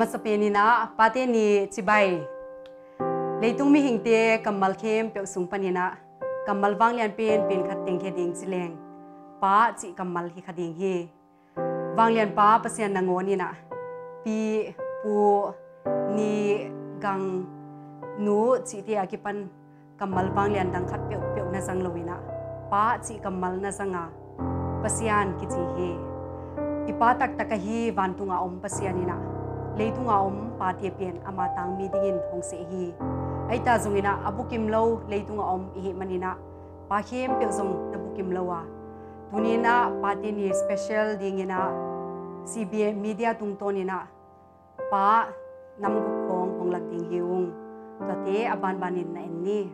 มาสเปนีนะปาเตนีจิบายเลยตุ้งมีหิงเตะกัมมัลเข้มเปียวสูงปนีนะกัมมัลวังเลียนเป็นเป็นขัดเต็งเคดิงจิเลงป้าจิกัมมัลฮิขัดเองเฮวังเลียนป้าเปเซียนนางโงนี่นะปีปูนีกังนูจิเตะกิปันกัมมัลวังเลียนดังขัดเปียวเปียวนะสังลวินะป้าจิกัมมัลนะสังอาเปเซียนกิจิเฮอีป้าตักตะกะฮีวันตุงอาอมเปเซียนนี่นะ leitunga om patia pen ama tang mi dingin hong se hi aita zungina abukim lo leitunga om hi manina. Pa hem pe zong na bukim ba tunina patini special, dingina. CBA media tungtonina. Pa, namguk khong honglak ding hiung tate aban banin na enni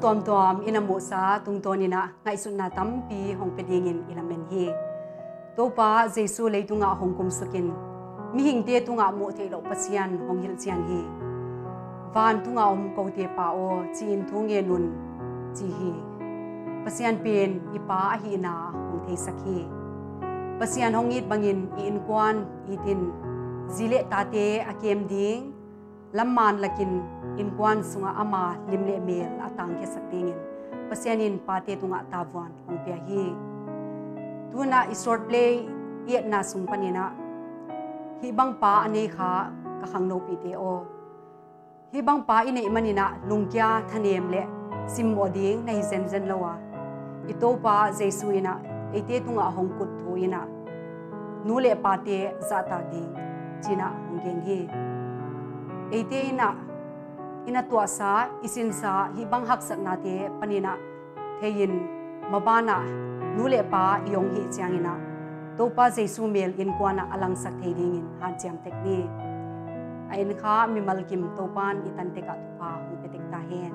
Tuam tuam ina mo sa tung to ina ngay ngai sun na tampi hong pedingin ilamen hi. To pa jesu leitunga hong kum sukin. Mi hing te tunga mo te lo pasian hong hil chian hi. Van tunga om ko te pa o chin thunge nun chi hi. Pasian pin ipa a hi na, hong thei sakhi pasian hong it bangin in kwan itin zile tate akem ding lamman lakin in kwan sunga ama limle mel atang ke saktingin pasianin pate tunga tawon hong pia hi. Tuna isort play iet na sung hibang bang pa ane kha kakhang no pi te o. Hibang pa ine manina lungkya thanem le sim ding nei zen zen lawa. Ito pa jesu ina, ite tunga hongkut thu ina. Nu le pa ta ding china honggen hi ete ina ina tua sa, isin sa hi bang hak sak na te panina. Thein mabana nu le pa yong hi chiang ina. To pa jesu mel in kwana alang sak thei ding in han chiam tek ni ain kha mi mal kim to pan itan te ka pa hu pe tek ta hen